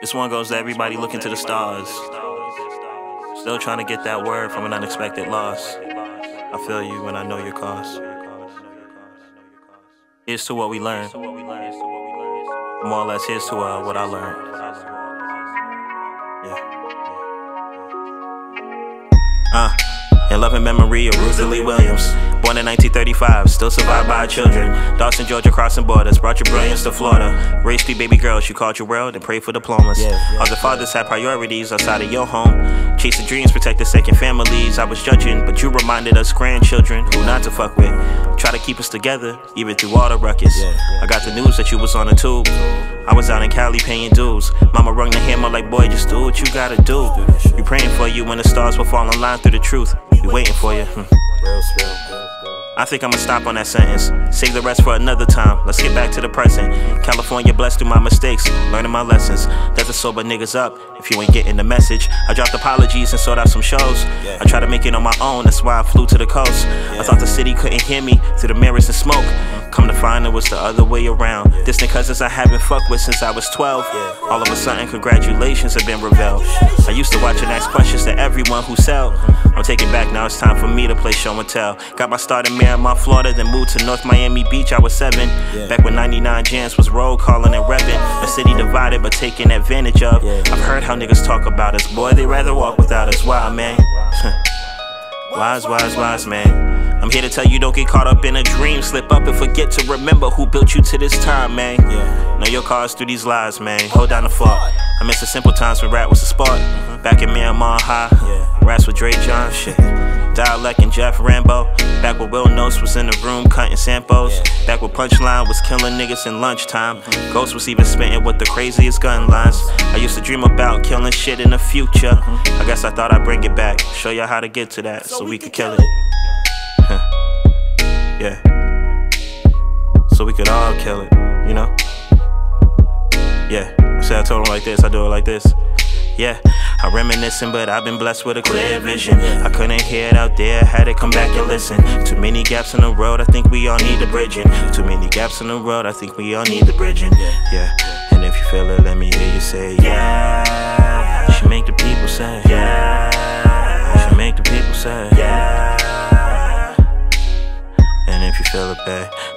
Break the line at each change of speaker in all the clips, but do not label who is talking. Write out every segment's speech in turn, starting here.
This one goes to everybody looking to the stars. Still trying to get that word from an unexpected loss. I feel you when I know your cause. Here's to what we learned. More or less, here's to uh, what I learned. Yeah. In loving memory of Lee Williams. Born in 1935, still survived by children. Dawson, Georgia, crossing borders, brought your brilliance to Florida. Raised three baby girls, you called your world and prayed for diplomas. Other fathers had priorities outside of your home. Chasing dreams, protected second families. I was judging, but you reminded us grandchildren who not to fuck with. Try to keep us together, even through all the ruckus. I got the news that you was on the tube. I was out in Cali paying dues. Mama rung the hammer like, boy, just do what you gotta do. We praying for you when the stars will fall in line through the truth. We waiting for you. Hmm. I think I'ma stop on that sentence. Save the rest for another time. Let's get back to the present. California blessed through my mistakes, learning my lessons. The sober niggas up if you ain't getting the message. I dropped apologies and sorted out some shows. I tried to make it on my own, that's why I flew to the coast. I thought the city couldn't hear me through the mirrors and smoke. Come to find it was the other way around. Distant cousins I haven't fucked with since I was 12. All of a sudden, congratulations have been revealed. I used to watch and ask questions to everyone who sell. Mm-hmm. I'm taking back now, it's time for me to play show and tell. Got my start in Miramar, Florida, then moved to North Miami Beach. I was seven. Back when 99 Jamz was roll calling and repping. A city divided but taken advantage of. I've heard how niggas talk about us, boy, they rather walk without us. Why, man? wise, wise, wise, man. I'm here to tell you don't get caught up in a dream. Slip up and forget to remember who built you to this time, man. Yeah. Know your cause through these lies, man. Hold down the fort. I miss the simple times when rap was a sport. Mm-hmm. Back in Miramar High, yeah. raps with Dre John, shit. Dialect and Jeff Rambo. Back when Will Notes was in the room cutting samples. Yeah. Back when Punchline was killing niggas in lunchtime. Mm-hmm. Ghost was even spitting with the craziest gun lines. I used to dream about killing shit in the future. Mm-hmm. I guess I thought I'd bring it back. Show y'all how to get to that so, so we, we could kill it. Yeah. Kill it, you know? Yeah. Say I told him like this, I do it like this. Yeah, I'm reminiscing, but I've been blessed with a clear vision. I couldn't hear it out there, had to come back and listen. Too many gaps in the road, I think we all need a bridging. Too many gaps in the road, I think we all need the bridging. Yeah, and if you feel it, let me hear you say, yeah. You should make the people say, yeah.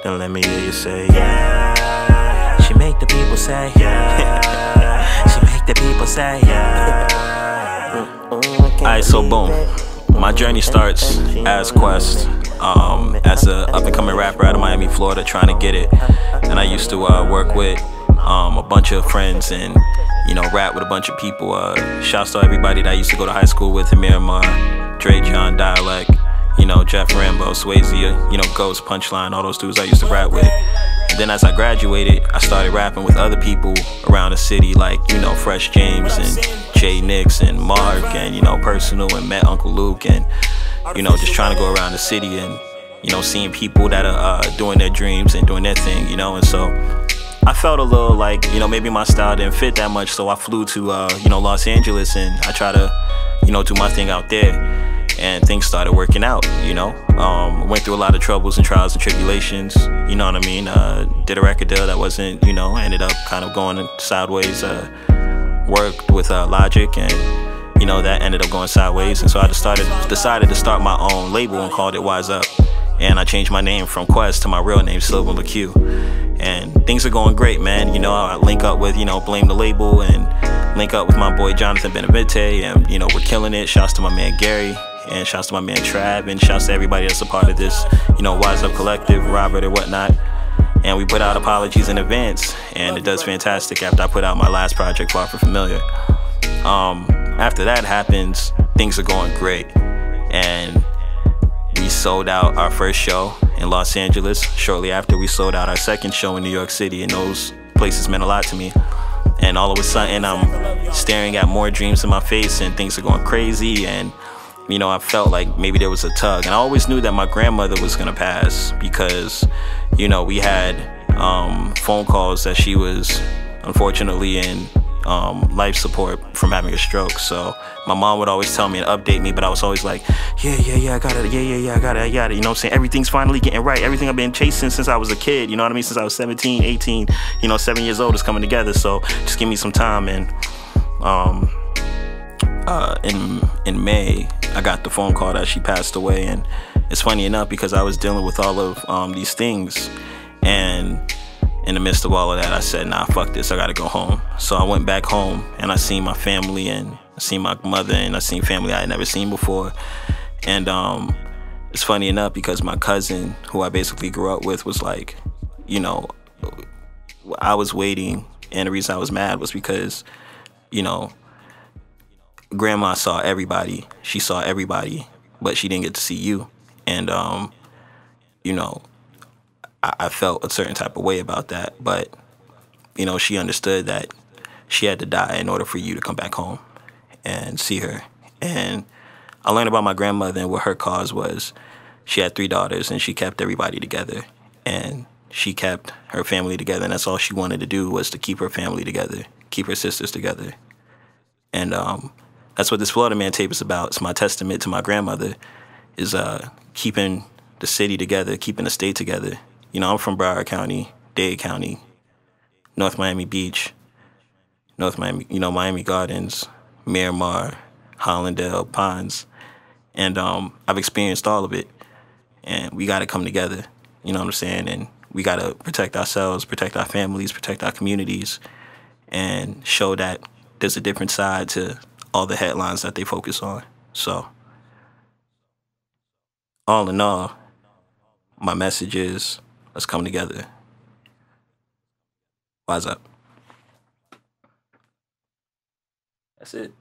Then let me hear you say, yeah. She make the people say, yeah. she make the people say, yeah. Alright, so boom. My journey starts as Quest, um, as a up and coming rapper out of Miami, Florida, trying to get it. And I used to uh, work with um, a bunch of friends and you know rap with a bunch of people. Uh, shouts to everybody that I used to go to high school with in Miramar, Dre John Dialect, you know, Jeff Rambo, Swayze, you know, Ghost, Punchline, all those dudes I used to rap with. And then as I graduated, I started rapping with other people around the city, like, you know, Fresh James and Jay Nix and Mark and, you know, Personal and met Uncle Luke and, you know, just trying to go around the city and, you know, seeing people that are uh, doing their dreams and doing their thing, you know, and so I felt a little like, you know, maybe my style didn't fit that much, so I flew to, uh, you know, Los Angeles and I try to, you know, do my thing out there and things started working out, you know. Um, went through a lot of troubles and trials and tribulations, you know what I mean? Uh, did a record deal that wasn't, you know, ended up kind of going sideways. Uh, worked with uh, Logic and, you know, that ended up going sideways. And so I decided, decided to start my own label and called it Wise Up. And I changed my name from Quest to my real name, Sylvan LaCue. And things are going great, man. You know, I link up with, you know, Blame the Label and link up with my boy Jonathan Benavente. And, you know, we're killing it. Shouts to my man Gary. And shouts to my man Trav and shouts to everybody that's a part of this, you know, Wise Up Collective, Robert and whatnot. And we put out apologies in advance, and it does fantastic after I put out my last project, Far From Familiar. Um, after that happens, things are going great. And we sold out our first show in Los Angeles. Shortly after, we sold out our second show in New York City, and those places meant a lot to me. And all of a sudden, I'm staring at more dreams in my face, and things are going crazy, and you know, I felt like maybe there was a tug. And I always knew that my grandmother was gonna pass because, you know, we had um, phone calls that she was unfortunately in um, life support from having a stroke. So my mom would always tell me and update me, but I was always like, yeah, yeah, yeah, I got it, yeah, yeah, yeah, I got it, I got it. You know what I'm saying? Everything's finally getting right. Everything I've been chasing since I was a kid, you know what I mean? Since I was 17, 18, you know, seven years old is coming together. So just give me some time and um, uh, in in May, I got the phone call that she passed away, and it's funny enough because I was dealing with all of um, these things, and in the midst of all of that, I said, "Nah, fuck this. I gotta go home." So I went back home, and I seen my family, and I seen my mother, and I seen family I had never seen before, and um, it's funny enough because my cousin, who I basically grew up with, was like, you know, I was waiting, and the reason I was mad was because, you know, grandma saw everybody. She saw everybody, but she didn't get to see you. And, um, you know, I, I felt a certain type of way about that. But, you know, she understood that she had to die in order for you to come back home and see her. And I learned about my grandmother and what her cause was. She had three daughters and she kept everybody together. And she kept her family together. And that's all she wanted to do was to keep her family together, keep her sisters together. And um, that's what this Florida Man tape is about. It's my testament to my grandmother, is uh, keeping the city together, keeping the state together. You know, I'm from Broward County, Dade County, North Miami Beach, North Miami, you know, Miami Gardens, Miramar, Hallandale, Ponds. And um, I've experienced all of it. And we got to come together, you know what I'm saying? And we got to protect ourselves, protect our families, protect our communities, and show that there's a different side to all the headlines that they focus on. So, all in all, my message is let's come together. Wise up. That's it.